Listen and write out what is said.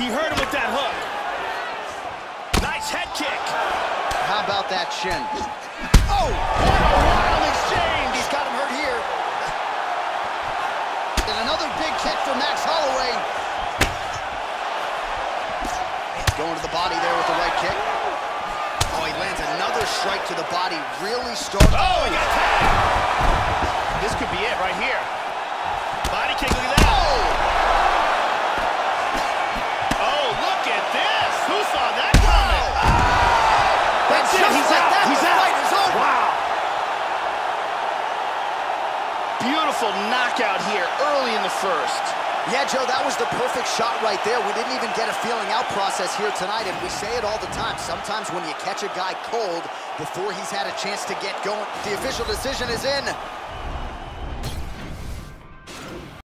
He hurt him with that hook. Nice head kick. How about that shin? Oh, what a wild exchange. He's got him hurt here. And another big kick for Max Holloway. Going to the body there with the right kick. Oh, he lands another strike to the body. Really strong. Oh, he got Beautiful knockout here early in the first. Yeah, Joe, that was the perfect shot right there. We didn't even get a feeling out process here tonight, and we say it all the time. Sometimes when you catch a guy cold before he's had a chance to get going, the official decision is in.